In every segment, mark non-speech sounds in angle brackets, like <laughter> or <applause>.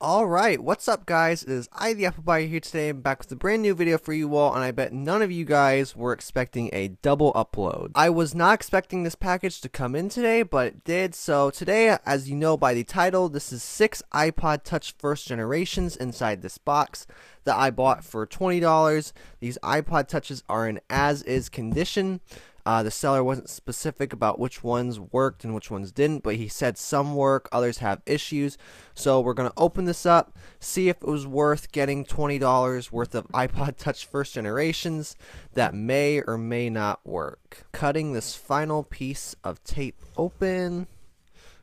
Alright, what's up guys? It is I the Apple Buyer here today, I'm back with a brand new video for you all, and I bet none of you guys were expecting a double upload. I was not expecting this package to come in today, but it did, so today, as you know by the title, this is 6 iPod Touch first generations inside this box that I bought for $20. These iPod Touches are in as-is condition. Uh, the seller wasn't specific about which ones worked and which ones didn't, but he said some work, others have issues. So we're going to open this up, see if it was worth getting $20 worth of iPod <laughs> Touch first generations that may or may not work. Cutting this final piece of tape open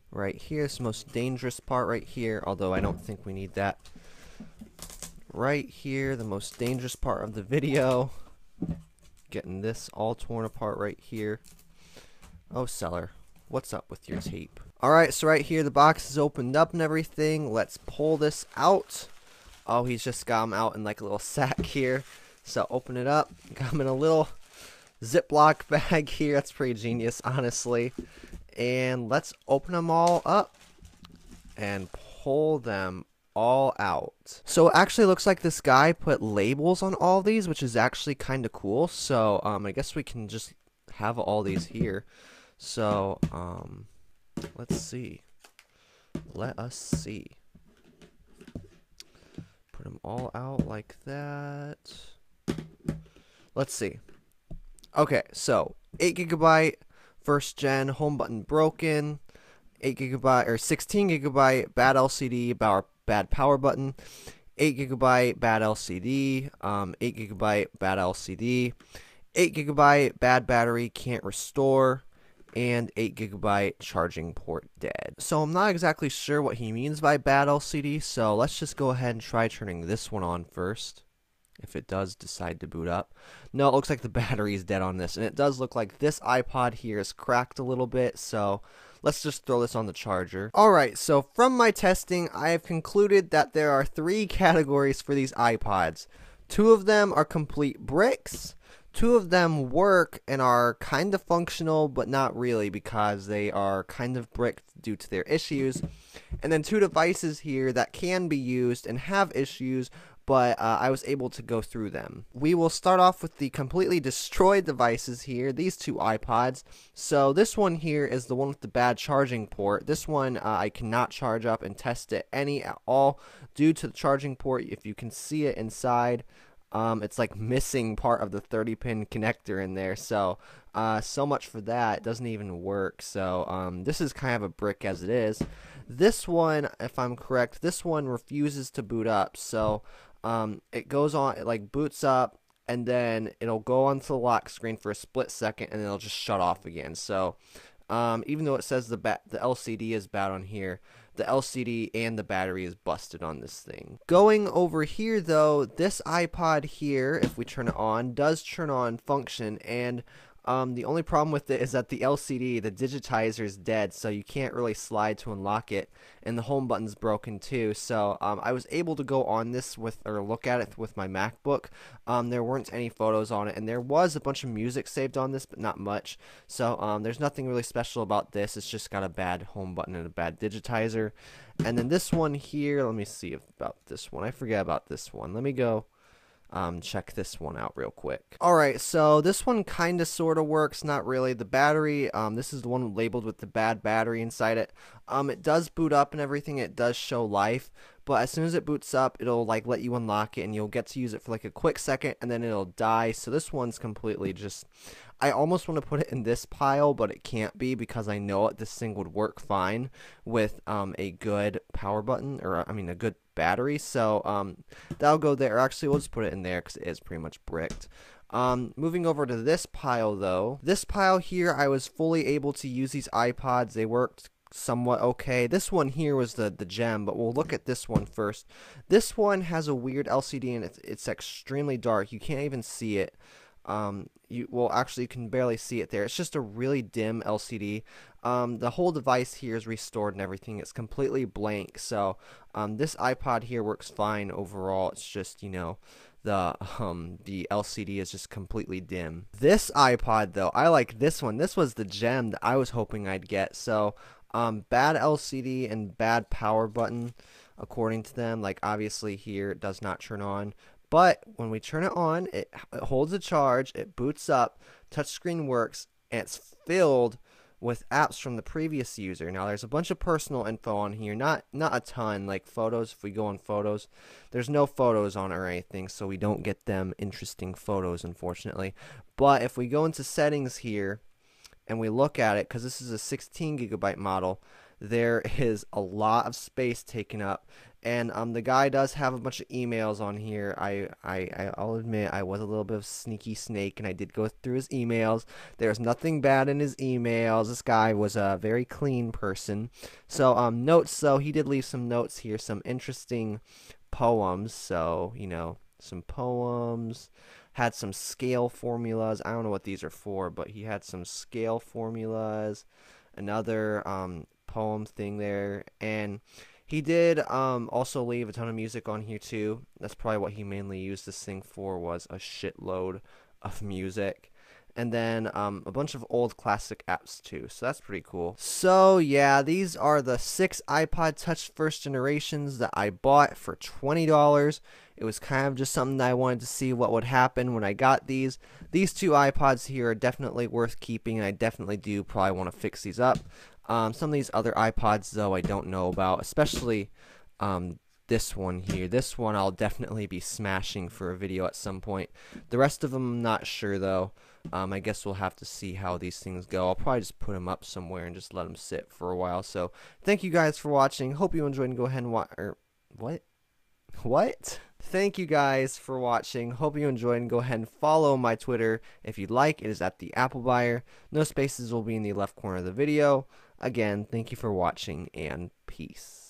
right here. This most dangerous part right here, although I don't think we need that. Right here, the most dangerous part of the video getting this all torn apart right here. Oh, seller, what's up with your tape? Alright, so right here, the box is opened up and everything. Let's pull this out. Oh, he's just got them out in like a little <laughs> sack here. So open it up. Got them in a little Ziploc <laughs> bag here. That's pretty genius, honestly. And let's open them all up and pull them all out. So it actually looks like this guy put labels on all these, which is actually kind of cool. So um, I guess we can just have all these here. So um, let's see. Let us see. Put them all out like that. Let's see. Okay, so 8 gigabyte, first gen, home button broken, 8 gigabyte or 16 gigabyte, bad LCD, power bad power button, 8 gigabyte bad LCD, um, 8 gigabyte bad LCD, 8 gigabyte bad battery can't restore, and 8 gigabyte charging port dead. So I'm not exactly sure what he means by bad LCD, so let's just go ahead and try turning this one on first. If it does decide to boot up. No, it looks like the <laughs> battery is dead on this. And it does look like this iPod here is cracked a little bit. So Let's just throw this on the charger. Alright, so from my testing, I have concluded that there are three <laughs> categories for these iPods. Two of them are complete bricks. Two of them work and are kind of functional, but not really because they are kind of bricked due to their issues. And then two devices here that can be used and have issues, but uh, I was able to go through them. We will start off with the completely destroyed devices here, these two iPods. So this one here is the one with the bad charging port. This one uh, I cannot charge up and test it any at all due to the charging port. If you can see it inside, um, it's like missing part of the 30 pin connector in there. So, uh, so much for that. It doesn't even work. So, um, this is kind of a brick as it is. This one, if I'm correct, this one refuses to boot up. So, um, it goes on, it like boots up, and then it'll go onto the lock screen for a split second, and then it'll just shut off again. So, um, even though it says the ba- the LCD is bad on here, the LCD and the battery is busted on this thing. Going over here though, this iPod here, if we turn it on, does turn on function and um, the only problem with it is that the LCD, the digitizer is dead, so you can't really slide to unlock it, and the home button's broken too. So um, I was able to go on this with or look at it with my MacBook. Um, there weren't any photos on it, and there was a bunch of music saved on this, but not much. So um, there's nothing really special about this. It's just got a bad home button and a bad digitizer. And then this one here, let me see about this one. I forget about this one. Let me go um, check this one out real quick. Alright, so this one kind of sort of works, not really. The battery, um, this is the one labeled with the bad battery inside it. Um, it does boot up and everything, it does show life, but as soon as it boots up, it'll like let you unlock it and you'll get to use it for like a quick second and then it'll die. So this one's completely just I almost want to put it in this pile, but it can't be because I know it, this thing would work fine with um, a good power button, or I mean a good battery. So um, that'll go there. Actually, we'll just put it in there because it is pretty much bricked. Um, moving over to this pile though, this pile here, I was fully able to use these iPods. They worked somewhat okay. This one here was the, the gem, but we'll look at this one first. This one has a weird LCD and it's, it's extremely dark. You can't even see it um, you well actually you can barely see it there. It's just a really dim LCD um, the whole device here is restored and everything. It's completely blank. So um, this iPod here works fine overall. It's just you know the um the LCD is just completely dim. This iPod though I like this one. This was the gem that I was hoping I'd get. So um, bad LCD and bad power button according to them. Like obviously here it does not turn on, but when we turn it on, it, it holds a charge, it boots up, touchscreen works, and it's filled with apps from the previous user. Now there's a bunch of personal info on here, not not a ton like photos. If we go on photos, there's no photos on or anything, so we don't get them interesting photos unfortunately. But if we go into settings here and we look at it cuz this is a 16 gigabyte model, there <laughs> is a lot of space taken up and um, the guy does have a bunch of emails on here. I, I, I'll admit I was a little bit of sneaky snake, and I did go through his emails. There's nothing bad in his emails. This guy was a very clean person. So um, notes. So he did leave some notes here, some interesting poems. So you know, some poems. Had some scale formulas. I don't know what these are for, but he had some scale formulas. Another um, poem thing there, and he did um, also leave a ton of music on here too. That's probably what he mainly used this thing for was a shitload of music. And then um, a bunch of old classic apps too, so that's pretty cool. So yeah, these are the six iPod Touch first generations that I bought for twenty dollars. It was kind of just something that I wanted to see what would happen when I got these. These two iPods here are definitely worth keeping, and I definitely do probably want to fix these up. Um, some of these other iPods, though, I don't know about, especially um, this one here. This one I'll definitely be smashing for a video at some point. The rest of them, I'm not sure, though. Um, I guess we'll have to see how these things go. I'll probably just put them up somewhere and just let them sit for a while. So, thank you guys for watching. Hope you enjoyed and go ahead and watch. Er, what? <laughs> What? Thank you guys for watching. Hope you enjoyed and go ahead and follow my Twitter if you'd like. It is at the Apple Buyer. No spaces will be in the left corner of the video. Again, thank you for watching and peace.